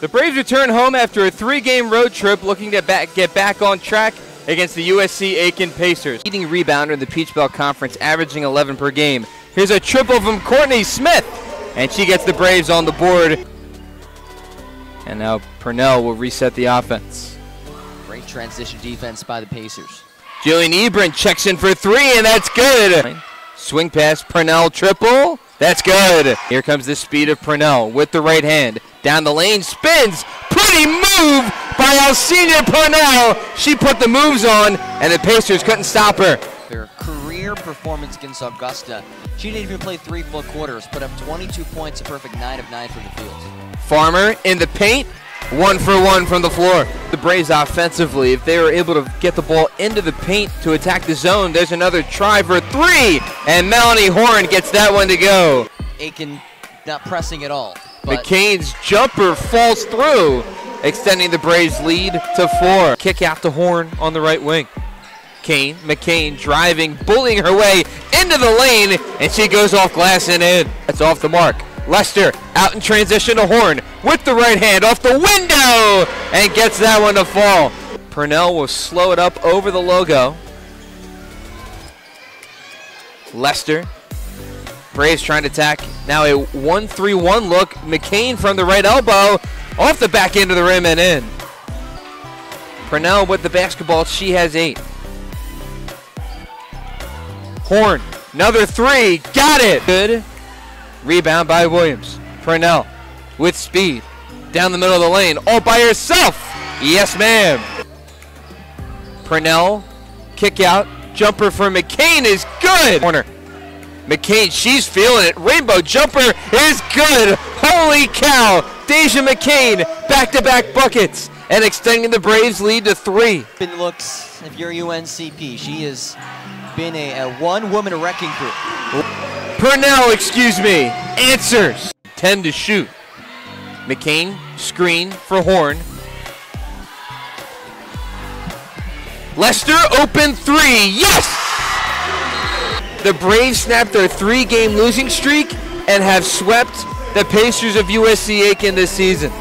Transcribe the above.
The Braves return home after a three-game road trip looking to back, get back on track against the USC Aiken Pacers. Leading rebounder in the Peach Belt Conference, averaging 11 per game. Here's a triple from Courtney Smith, and she gets the Braves on the board. And now Purnell will reset the offense. Great transition defense by the Pacers. Jillian Ebron checks in for three, and that's good. Swing pass, Purnell triple. That's good. Here comes the speed of Purnell with the right hand. Down the lane, spins. Pretty move by Alcina Purnell. She put the moves on, and the Pacers couldn't stop her. Their career performance against Augusta. She didn't even play three full quarters, put up 22 points, a perfect 9 of 9 from the field. Farmer in the paint, one for one from the floor. The Braves offensively, if they were able to get the ball into the paint to attack the zone, there's another try for three, and Melanie Horn gets that one to go. Aiken not pressing at all. McCain's jumper falls through, extending the Braves' lead to four. Kick out to Horn on the right wing. Kane, McCain driving, bullying her way into the lane, and she goes off glass and in. That's off the mark. Lester out in transition to Horn with the right hand off the window and gets that one to fall. Purnell will slow it up over the logo. Lester. Braves trying to attack. Now a 1-3-1 look. McCain from the right elbow off the back end of the rim and in. Purnell with the basketball. She has eight. Horn. Another three. Got it. Good. Rebound by Williams. Purnell with speed. Down the middle of the lane. All by herself. Yes, ma'am. Purnell. Kick out. Jumper for McCain is good. Corner. McCain, she's feeling it. Rainbow jumper is good. Holy cow. Deja McCain, back-to-back buckets and extending the Braves lead to three. Looks, if you're UNCP, she has been a, a one-woman wrecking crew. Purnell, excuse me, answers. 10 to shoot. McCain, screen for Horn. Lester, open three. Yes! The Braves snapped their three-game losing streak and have swept the Pacers of USC Aiken this season.